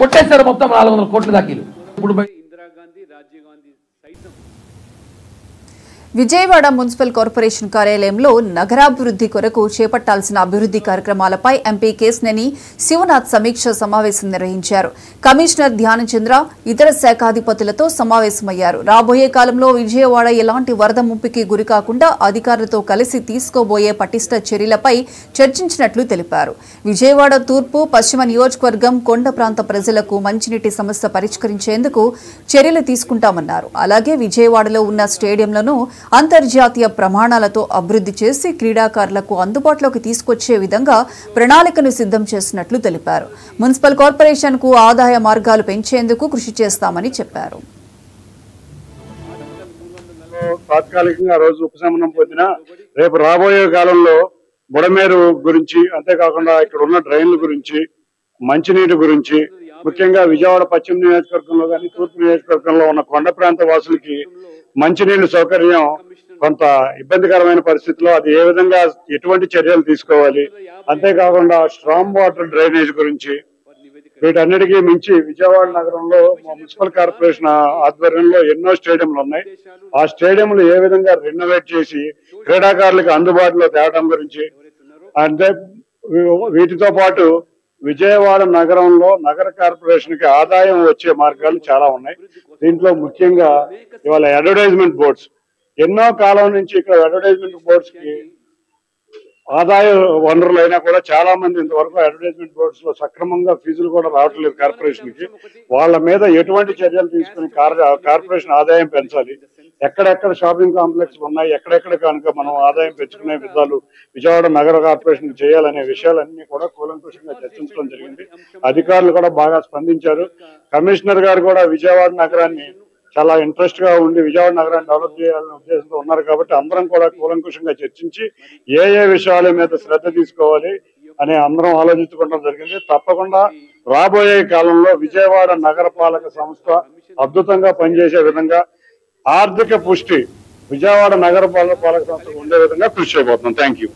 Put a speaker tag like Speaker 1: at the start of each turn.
Speaker 1: కొట్టేశారు మొత్తం నాలుగు వందల కోట్ల దాఖీలు. ఇప్పుడు
Speaker 2: ఇందిరాగాంధీ రాజీవ్ గాంధీ సైతం
Speaker 3: విజయవాడ మున్సిపల్ కార్పొరేషన్ కార్యాలయంలో నగరాభివృద్ధి కొరకు చేపట్టాల్సిన అభివృద్ధి కార్యక్రమాలపై ఎంపీ కేశినేని శివనాథ్ సమీక్ష సమావేశం నిర్వహించారు. కమిషనర్ ధ్యానచంద్ర ఇతర శాఖాధిపతులతో సమావేశమయ్యారు. రాబోయే కాలంలో విజయవాడ ఎలాంటి వరద ముప్పికి గురికాకుండా అధికారులతో కలిసి తీసుకోబోయే పటిష్ట చర్యలపై చర్చించినట్లు తెలిపారు. విజయవాడ తూర్పు పశ్చిమ నియోజకవర్గం కొండ ప్రాంత ప్రజలకు మంచినీటి సమస్య పరిష్కరించేందుకు చర్యలు తీసుకుంటామన్నారు. అలాగే విజయవాడలో ఉన్న స్టేడియంలను అంతర్జాతీయ ప్రమాణాలతో అభివృద్ధి చేసి క్రీడాకారులకు అందుబాటులోకి తీసుకొచ్చే విధంగా ప్రణాళికను సిద్ధం చేసినట్లు తెలిపారు. మున్సిపల్ కార్పొరేషన్కు ఆదాయ మార్గాలు పెంచేందుకు కృషి చేస్తామని చెప్పారు.
Speaker 4: తాత్కాలికంగా ఆ రోజు ఉపశమనం పొందిన రేపు రాబోయే కాలంలో బుడమేరు గురించి అంతేకాకుండా ఇక్కడ ఉన్న డ్రైన్ల గురించి మంచినీటి గురించి ముఖ్యంగా విజయవాడ పశ్చిమ నియోజకవర్గంలో కానీ తూర్పు నియోజకవర్గంలో ఉన్న కొండ ప్రాంత వాసులకి మంచినీళ్ళ సౌకర్యం కొంత ఇబ్బందికరమైన పరిస్థితిలో అది ఏ విధంగా ఎటువంటి చర్యలు తీసుకోవాలి? అంతేకాకుండా స్ట్రాంగ్ వాటర్ డ్రైనేజ్ గురించి వీటన్నిటికీ మించి విజయవాడ నగరంలో మున్సిపల్ కార్పొరేషన్ ఆధ్వర్యంలో ఎన్నో స్టేడియంలు ఉన్నాయి. ఆ స్టేడియంలు ఏ విధంగా రెనోవేట్ చేసి క్రీడాకారులకు అందుబాటులో తేవడం గురించి అంటే వీటితో పాటు విజయవాడ నగరంలో నగర కార్పొరేషన్కి ఆదాయం వచ్చే మార్గాలు చాలా ఉన్నాయి. దీంట్లో ముఖ్యంగా ఇవాళ అడ్వర్టైజ్మెంట్ బోర్డ్స్. ఎన్నో కాలం నుంచి ఇక్కడ అడ్వర్టైజ్మెంట్ బోర్డ్స్కి ఆదాయ వనరులు అయినా కూడా చాలా మంది ఇంతవరకు అడ్వర్టైజ్మెంట్ బోర్డ్స్లో సక్రమంగా ఫీజులు కూడా రావట్లేదు కార్పొరేషన్కి వాళ్ళ మీద ఎటువంటి చర్యలు తీసుకుని కార్పొరేషన్ ఆదాయం పెంచాలి? ఎక్కడెక్కడ షాపింగ్ కాంప్లెక్స్ ఉన్నాయి ఎక్కడెక్కడ కనుక మనం ఆదాయం పెంచుకునే విధాలు విజయవాడ నగర కార్పొరేషన్ చేయాలనే విషయాలన్నీ కూడా కూలంకుషంగా చర్చించడం జరిగింది. అధికారులు కూడా బాగా స్పందించారు. కమిషనర్ గారు కూడా విజయవాడ నగరాన్ని చాలా ఇంట్రెస్ట్గా ఉండి విజయవాడ నగరాన్ని డెవలప్ చేయాలనే ఉద్దేశంతో ఉన్నారు కాబట్టి అందరం కూడా కూలంకుషంగా చర్చించి ఏ ఏ విషయాల మీద శ్రద్ధ తీసుకోవాలి అని అందరం ఆలోచించుకోవడం జరిగింది. తప్పకుండా రాబోయే కాలంలో విజయవాడ నగరపాలక సంస్థ అద్భుతంగా పనిచేసే విధంగా ఆర్థిక పుష్టి విజయవాడ నగరపాలక సంస్థ ఉండే విధంగా కృషి చేయబోతున్నాం. Thank you